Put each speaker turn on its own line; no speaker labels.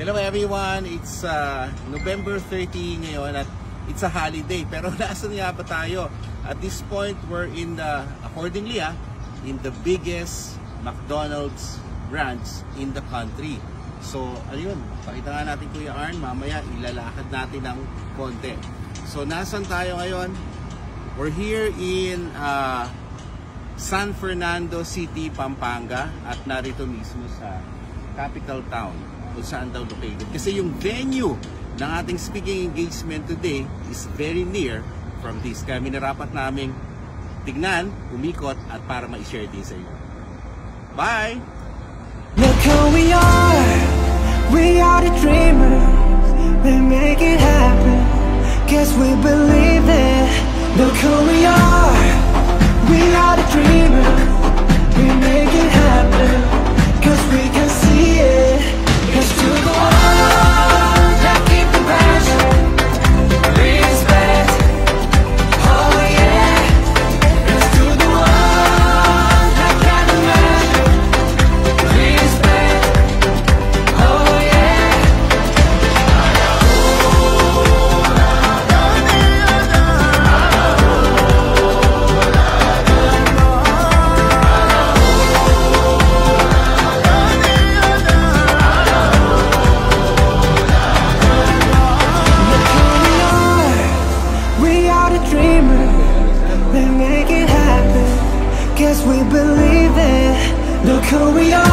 Hello everyone, it's uh, November 30 ngayon at it's a holiday. Pero nasan nga ba tayo? At this point, we're in the, accordingly ah, in the biggest McDonald's branch in the country. So, ayun, pakita nga natin Kuya Arn, mamaya ilalakad natin ng konti. So, nasan tayo ngayon? We're here in uh, San Fernando City, Pampanga at narito mismo sa capital town kung saan daw located. Kasi yung venue ng ating speaking engagement today is very near from this. Kaya minarapat namin tignan, umikot at para ma-share din sa inyo. Bye!
Look who we are, we are the dreamers We make it happen, guess we believe it Look who we are, dreamers They make it happen, guess we believe it. Look who we are